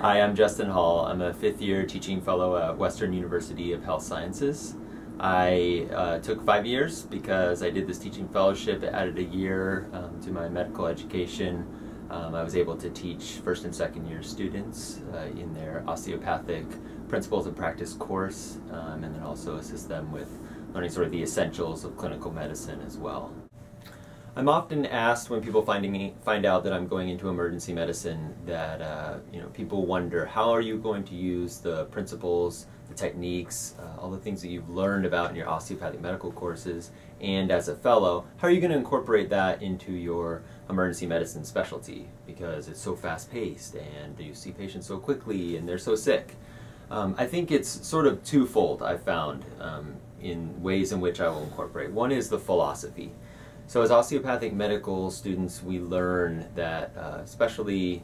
Hi, I'm Justin Hall. I'm a fifth year teaching fellow at Western University of Health Sciences. I uh, took five years because I did this teaching fellowship. It added a year um, to my medical education. Um, I was able to teach first and second year students uh, in their osteopathic principles of practice course, um, and then also assist them with learning sort of the essentials of clinical medicine as well. I'm often asked when people finding me, find out that I'm going into emergency medicine that uh, you know people wonder how are you going to use the principles, the techniques, uh, all the things that you've learned about in your osteopathic medical courses and as a fellow, how are you going to incorporate that into your emergency medicine specialty because it's so fast paced and you see patients so quickly and they're so sick. Um, I think it's sort of twofold I've found um, in ways in which I will incorporate. One is the philosophy. So as osteopathic medical students, we learn that, uh, especially,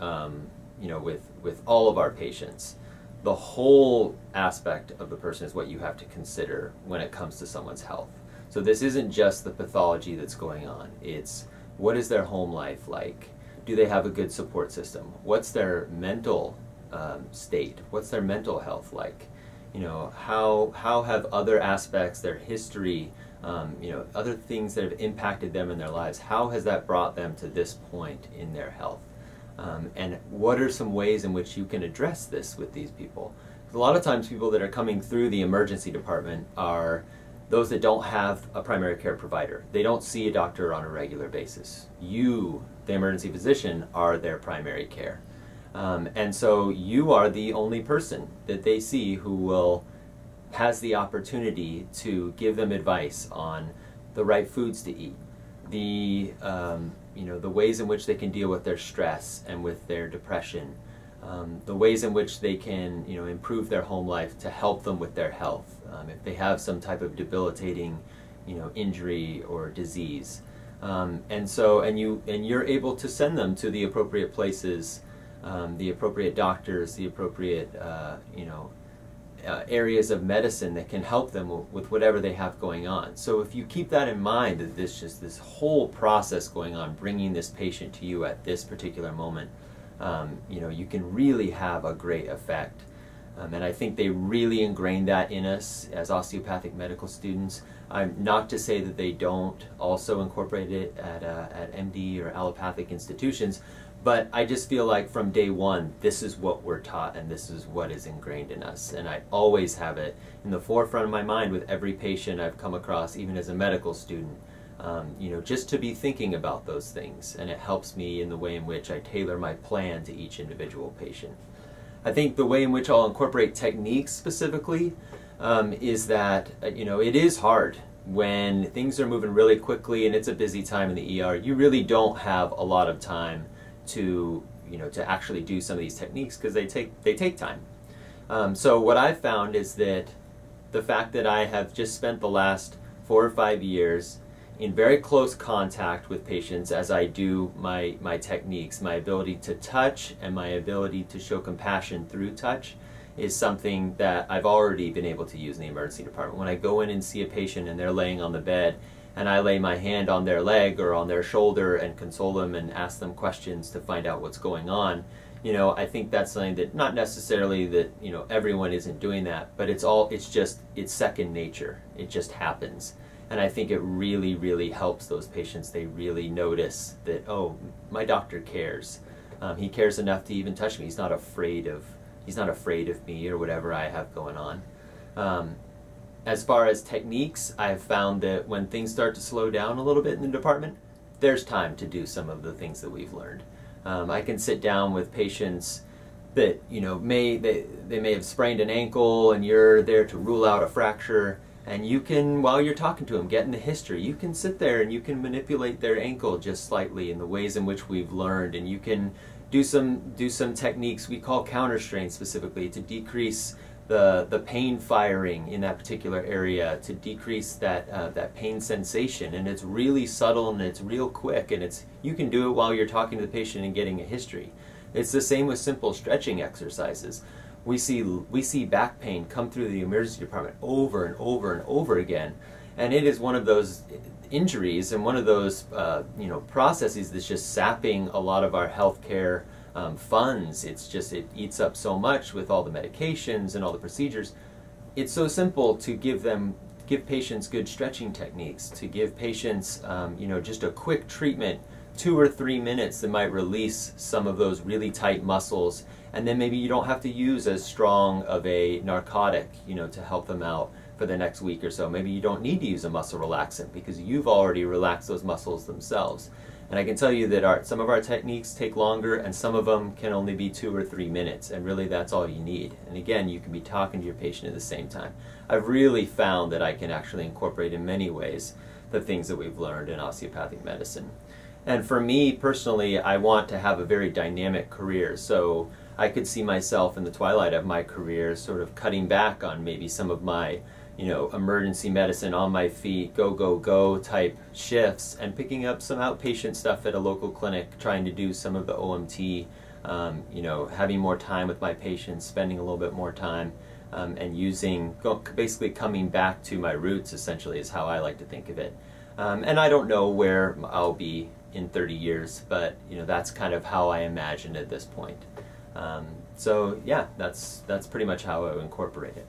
um, you know, with, with all of our patients, the whole aspect of the person is what you have to consider when it comes to someone's health. So this isn't just the pathology that's going on. It's what is their home life like? Do they have a good support system? What's their mental um, state? What's their mental health like? You know, how, how have other aspects, their history, um, you know, other things that have impacted them in their lives, how has that brought them to this point in their health? Um, and what are some ways in which you can address this with these people? A lot of times people that are coming through the emergency department are those that don't have a primary care provider. They don't see a doctor on a regular basis. You, the emergency physician, are their primary care. Um, and so you are the only person that they see who will has the opportunity to give them advice on the right foods to eat, the um, you know the ways in which they can deal with their stress and with their depression, um, the ways in which they can you know improve their home life to help them with their health um, if they have some type of debilitating you know injury or disease, um, and so and you and you're able to send them to the appropriate places, um, the appropriate doctors, the appropriate uh, you know uh, areas of medicine that can help them with whatever they have going on. So if you keep that in mind, that this just this whole process going on, bringing this patient to you at this particular moment, um, you know, you can really have a great effect. Um, and I think they really ingrained that in us as osteopathic medical students. I'm not to say that they don't also incorporate it at, uh, at MD or allopathic institutions, but I just feel like from day one, this is what we're taught and this is what is ingrained in us. And I always have it in the forefront of my mind with every patient I've come across, even as a medical student. Um, you know, just to be thinking about those things. And it helps me in the way in which I tailor my plan to each individual patient. I think the way in which I'll incorporate techniques specifically um, is that, uh, you know, it is hard when things are moving really quickly and it's a busy time in the ER. You really don't have a lot of time to you know to actually do some of these techniques because they take they take time. Um, so what I've found is that the fact that I have just spent the last four or five years in very close contact with patients as I do my, my techniques, my ability to touch and my ability to show compassion through touch is something that I've already been able to use in the emergency department. When I go in and see a patient and they're laying on the bed and I lay my hand on their leg or on their shoulder and console them and ask them questions to find out what's going on, you know, I think that's something that not necessarily that, you know, everyone isn't doing that, but it's all, it's just, it's second nature. It just happens. And I think it really, really helps those patients. They really notice that, oh, my doctor cares. Um, he cares enough to even touch me. He's not afraid of, he's not afraid of me or whatever I have going on. Um, as far as techniques, I've found that when things start to slow down a little bit in the department, there's time to do some of the things that we've learned. Um, I can sit down with patients that you know may they, they may have sprained an ankle and you're there to rule out a fracture and you can while you're talking to them get in the history you can sit there and you can manipulate their ankle just slightly in the ways in which we've learned and you can do some do some techniques we call counter strain specifically to decrease the, the pain firing in that particular area to decrease that, uh, that pain sensation. And it's really subtle and it's real quick and it's, you can do it while you're talking to the patient and getting a history. It's the same with simple stretching exercises. We see, we see back pain come through the emergency department over and over and over again. And it is one of those injuries and one of those uh, you know processes that's just sapping a lot of our healthcare um, funds. It's just it eats up so much with all the medications and all the procedures. It's so simple to give them give patients good stretching techniques, to give patients um, you know just a quick treatment, two or three minutes that might release some of those really tight muscles, and then maybe you don't have to use as strong of a narcotic you know to help them out for the next week or so. Maybe you don't need to use a muscle relaxant because you've already relaxed those muscles themselves. And I can tell you that our, some of our techniques take longer and some of them can only be two or three minutes and really that's all you need. And again, you can be talking to your patient at the same time. I've really found that I can actually incorporate in many ways the things that we've learned in osteopathic medicine. And for me personally, I want to have a very dynamic career. So I could see myself in the twilight of my career sort of cutting back on maybe some of my you know, emergency medicine on my feet, go, go, go type shifts, and picking up some outpatient stuff at a local clinic, trying to do some of the OMT, um, you know, having more time with my patients, spending a little bit more time, um, and using, basically coming back to my roots essentially is how I like to think of it. Um, and I don't know where I'll be in 30 years, but you know, that's kind of how I imagine at this point. Um, so yeah, that's, that's pretty much how I incorporate it.